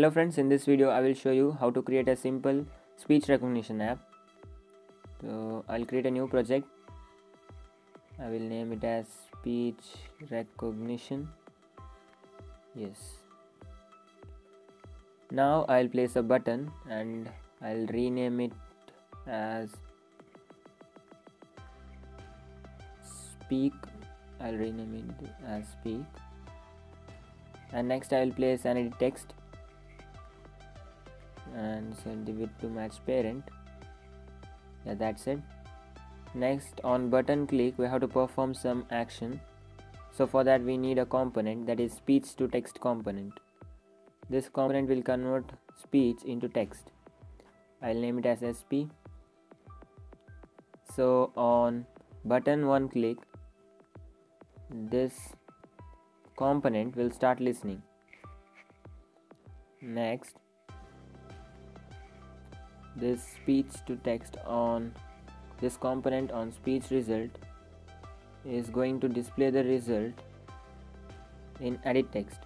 Hello friends, in this video I will show you how to create a simple speech recognition app. So I'll create a new project. I will name it as speech recognition. Yes. Now I'll place a button and I'll rename it as speak. I'll rename it as speak. And next I will place an edit text and set the width to match parent. Yeah that's it. Next on button click we have to perform some action. So for that we need a component that is speech to text component. This component will convert speech into text. I'll name it as sp so on button one click this component will start listening. Next this speech to text on this component on speech result is going to display the result in edit text.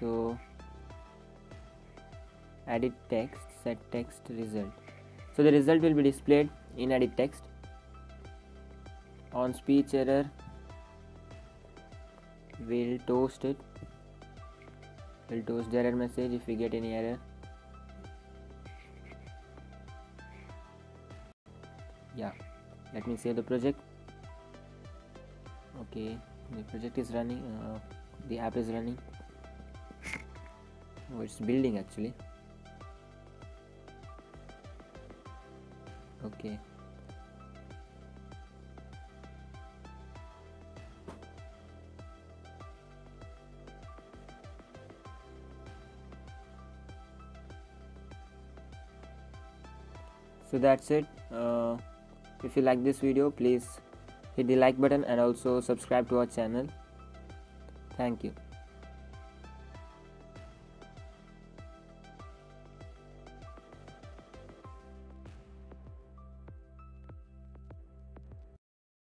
So edit text set text result. So the result will be displayed in edit text. On speech error we'll toast it. We'll toast the error message if we get any error yeah. Let me save the project. Okay. The project is running uh, the app is running. Oh it's building actually. Okay. So that's it. Uh, if you like this video please hit the like button and also subscribe to our channel. Thank you